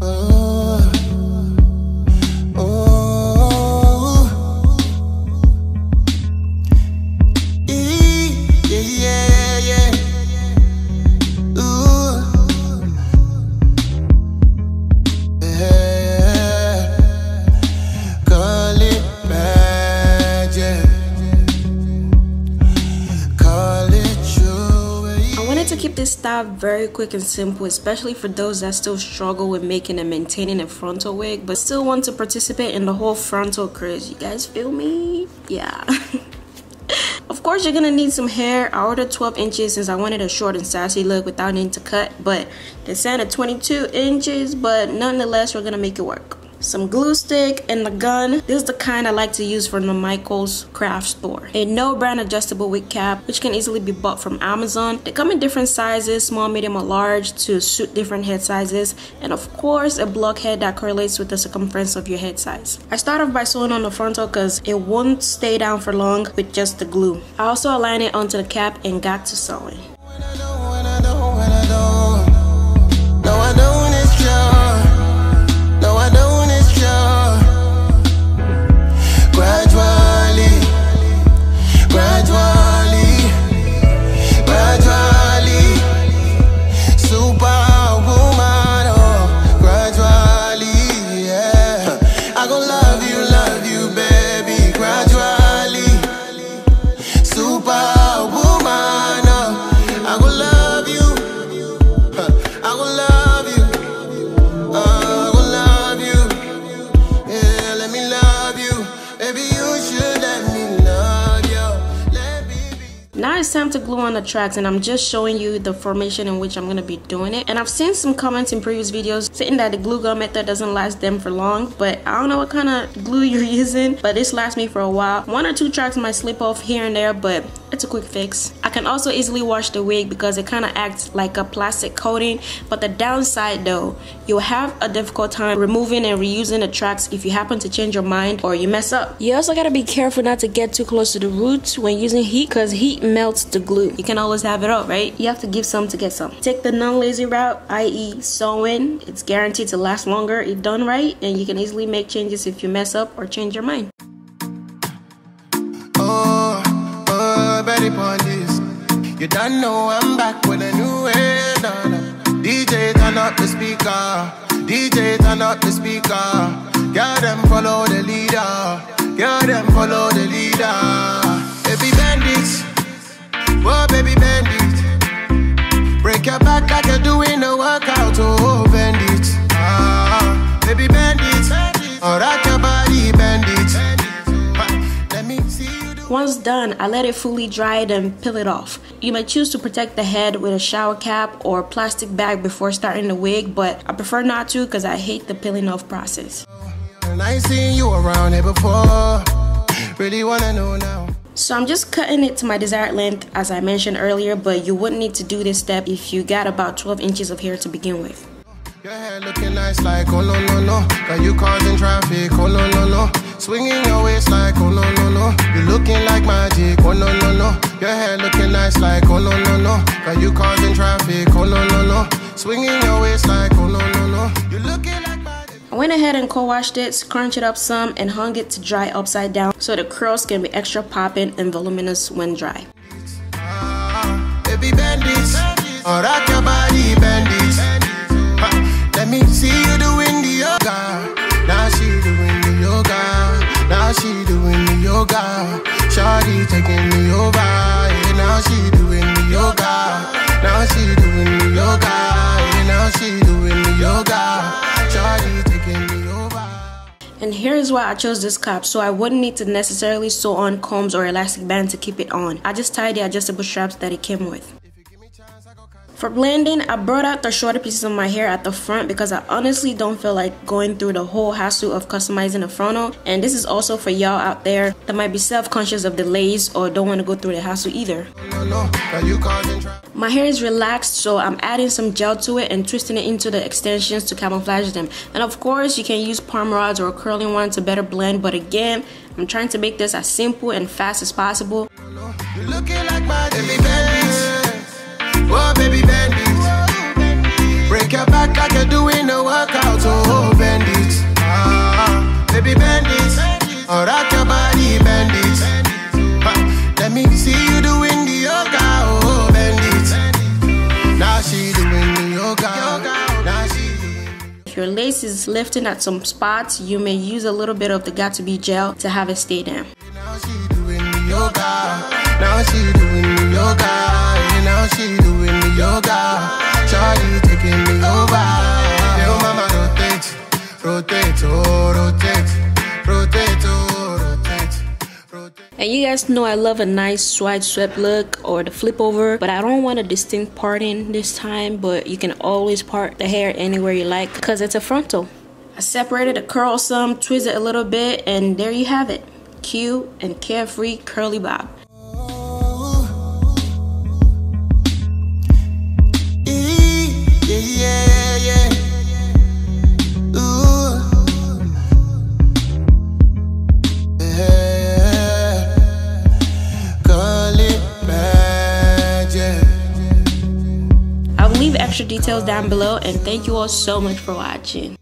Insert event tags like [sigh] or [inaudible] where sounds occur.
Oh, keep this style very quick and simple, especially for those that still struggle with making and maintaining a frontal wig, but still want to participate in the whole frontal craze. You guys feel me? Yeah. [laughs] Of course, you're gonna need some hair. I ordered 12 inches since I wanted a short and sassy look without needing to cut, but they sent at 22 inches, but nonetheless, we're gonna make it work. Some glue stick and the gun. This is the kind I like to use from the Michaels craft store. A no brand adjustable wig cap, which can easily be bought from Amazon. They come in different sizes, small, medium, or large to suit different head sizes. And of course, a block head that correlates with the circumference of your head size. I start off by sewing on the frontal because it won't stay down for long with just the glue. I also align it onto the cap and got to sewing. You, love you, baby, it's time to glue on the tracks and I'm just showing you the formation in which I'm going to be doing it. And I've seen some comments in previous videos saying that the glue gun method doesn't last them for long, but I don't know what kind of glue you're [laughs] using, but this lasts me for a while. One or two tracks might slip off here and there, but it's a quick fix. I can also easily wash the wig because it kind of acts like a plastic coating, but the downside though, you'll have a difficult time removing and reusing the tracks if you happen to change your mind or you mess up. You also gotta be careful not to get too close to the roots when using heat because heat melts the glue. You can always have it all, right? You have to give some to get some. Take the non-lazy route, i.e. sewing. It's guaranteed to last longer if done right and you can easily make changes if you mess up or change your mind. Oh, oh, Betty Pondies. You don't know I'm back with a new head on. DJ, turn up the speaker. DJ, turn up the speaker. Girl, them follow the leader. Girl, them follow the leader. Baby bandits. Oh, baby bandit. Done, I let it fully dry and peel it off. You may choose to protect the head with a shower cap or plastic bag before starting the wig, but I prefer not to because I hate the peeling off process. And I ain't seen you around here before. Really wanna know now. So I'm just cutting it to my desired length as I mentioned earlier, but you wouldn't need to do this step if you got about 12 inches of hair to begin with. Your hair looking nice like oh no no no. Got you causing traffic oh no no no. Swinging your waist like oh no no no. You looking like magic oh no no no. Your hair looking nice like oh no no no. Got you causing traffic oh no no no. Swinging your waist like oh no no no. You looking like magic. I went ahead and co-washed it, scrunched it up some, and hung it to dry upside down so the curls can be extra popping and voluminous when dry. Ah, baby bandits. See you doing the yoga. Now she doing the yoga. Now she doing the yoga. Shawty taking me over. Yeah, now she doing the yoga. Now she doing the yoga. Yeah, now she doing the yoga. Shawty taking me over. And here's why I chose this cap so I wouldn't need to necessarily sew on combs or elastic band to keep it on. I just tied the adjustable straps that it came with. For blending, I brought out the shorter pieces of my hair at the front because I honestly don't feel like going through the whole hassle of customizing a frontal. And this is also for y'all out there that might be self-conscious of delays or don't want to go through the hassle either. My hair is relaxed, so I'm adding some gel to it and twisting it into the extensions to camouflage them. And of course, you can use perm rods or a curling wand to better blend, but again, I'm trying to make this as simple and fast as possible. Is lifting at some spots, you may use a little bit of the Got2b gel to have it stay down. Guys know I love a nice side swept look or the flip over, but I don't want a distinct parting this time, but you can always part the hair anywhere you like because it's a frontal. I separated the curl some, twisted a little bit, and there you have it. Cute and carefree curly bob. Yeah. Extra details down below and thank you all so much for watching.